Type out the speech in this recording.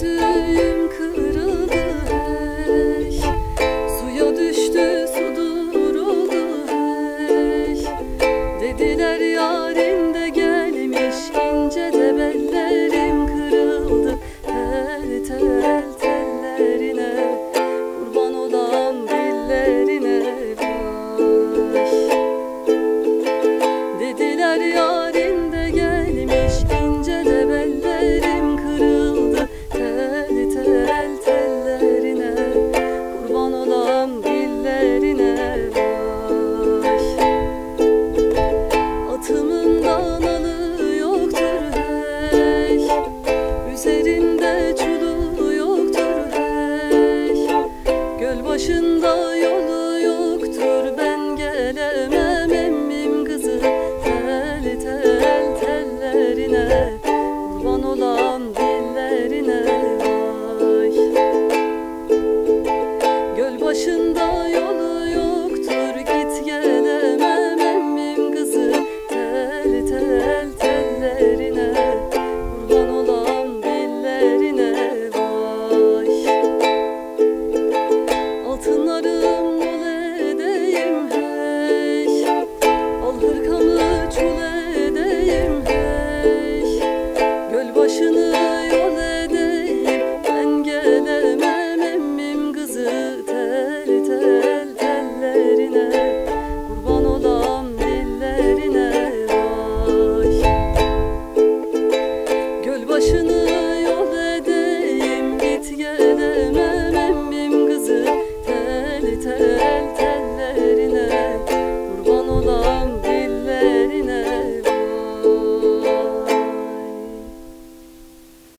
的云可 Yolu yoktur ben gelemem. başını yol edeyim Ben gelemem emmim kızı tel tel tellerine. Kurban olam dillerine vay Göl başını